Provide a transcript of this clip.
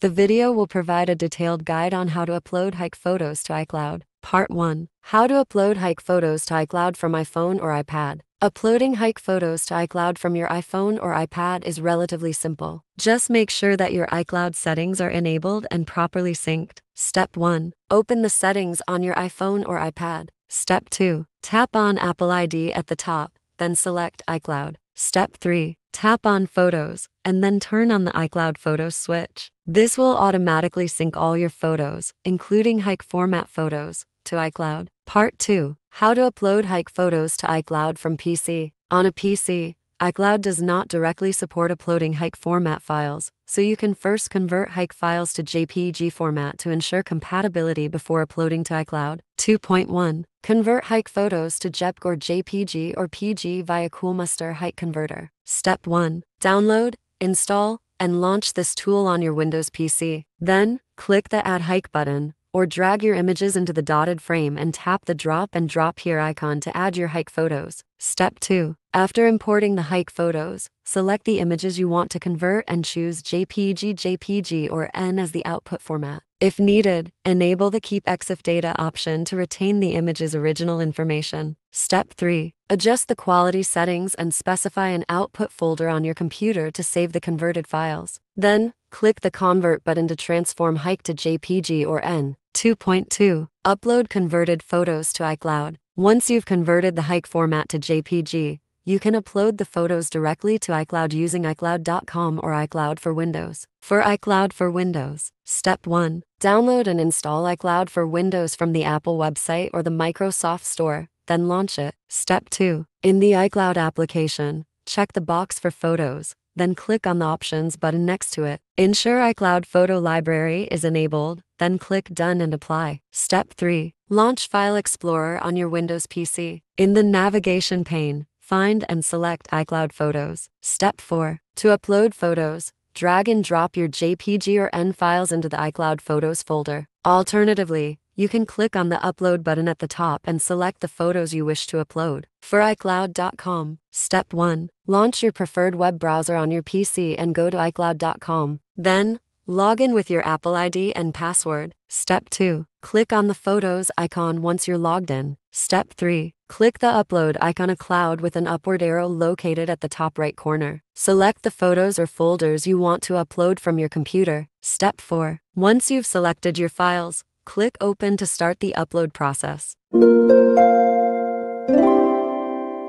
The video will provide a detailed guide on how to upload HEIC photos to iCloud. Part 1 How to upload HEIC photos to iCloud from iPhone or iPad. Uploading HEIC photos to iCloud from your iPhone or iPad is relatively simple. Just make sure that your iCloud settings are enabled and properly synced. Step 1 Open the settings on your iPhone or iPad. Step 2 Tap on Apple ID at the top, then select iCloud. Step 3 Tap on Photos, and then turn on the iCloud Photos switch. This will automatically sync all your photos, including HEIC format photos, to iCloud. Part 2 How to upload HEIC photos to iCloud from PC. On a PC, iCloud does not directly support uploading HEIC format files, so you can first convert HEIC files to JPG format to ensure compatibility before uploading to iCloud. 2.1 Convert HEIC photos to JPG or JPG or PNG via Coolmuster HEIC Converter. Step 1 Download, install, and launch this tool on your Windows PC. Then, click the Add HEIC button, or drag your images into the dotted frame and tap the drop and drop here icon to add your HEIC photos. Step 2. After importing the HEIC photos, select the images you want to convert and choose JPG, JPG, or N as the output format. If needed, enable the Keep EXIF data option to retain the image's original information. Step 3. Adjust the quality settings and specify an output folder on your computer to save the converted files. Then, click the Convert button to transform HEIC to JPG or N. 2.2 Upload converted photos to iCloud. Once you've converted the HEIC format to JPG, you can upload the photos directly to iCloud using iCloud.com or iCloud for Windows. For iCloud for Windows, Step 1 Download and install iCloud for Windows from the Apple website or the Microsoft Store, then launch it. Step 2 In the iCloud application, check the box for photos, then click on the Options button next to it. Ensure iCloud Photo Library is enabled, then click Done and Apply. Step 3. Launch File Explorer on your Windows PC. In the navigation pane, find and select iCloud Photos. Step 4. To upload photos, drag and drop your JPG or N files into the iCloud Photos folder. Alternatively, you can click on the Upload button at the top and select the photos you wish to upload. For iCloud.com, Step 1 Launch your preferred web browser on your PC and go to iCloud.com. Then, log in with your Apple ID and password. Step 2 Click on the Photos icon once you're logged in. Step 3 Click the Upload icon a cloud with an upward arrow located at the top right corner. Select the photos or folders you want to upload from your computer. Step 4 Once you've selected your files, Click Open to start the upload process.